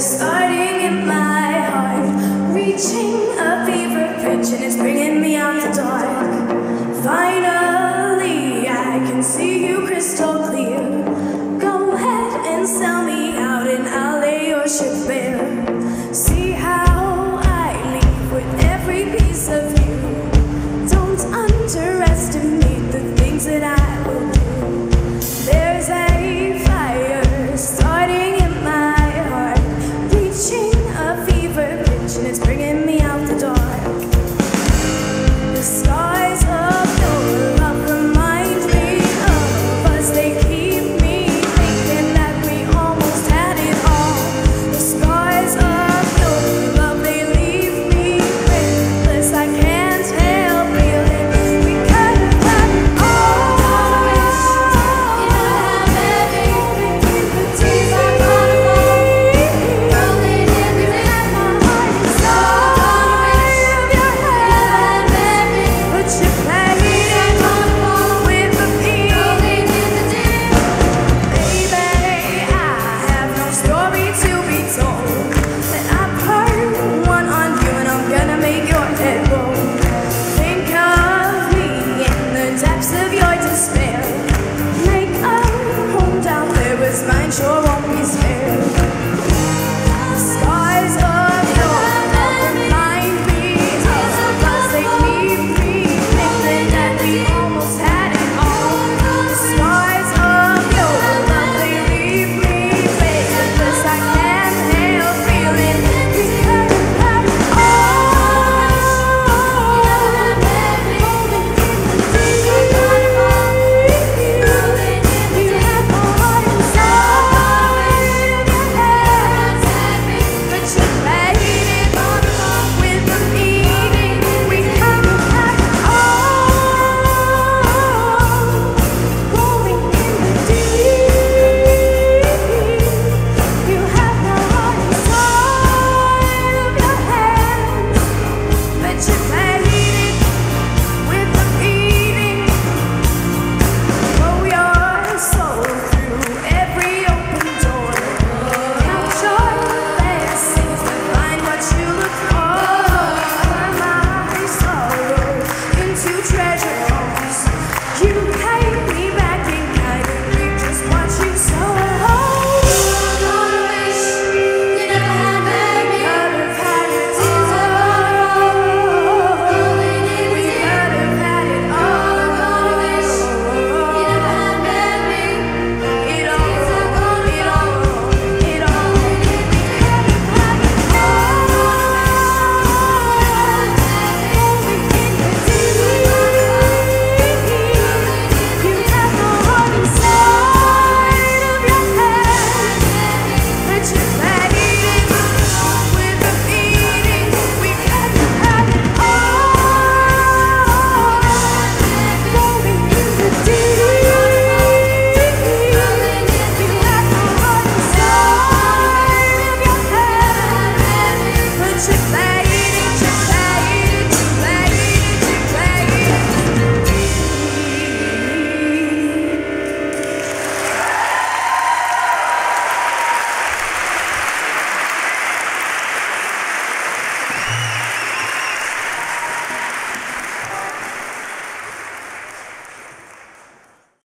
starting in my heart, reaching a fever pitch, and it's bringing me out the dark. Finally, I can see you crystal clear. Go ahead and sell me out, and I'll lay your ship bare. See how I leave with every piece of.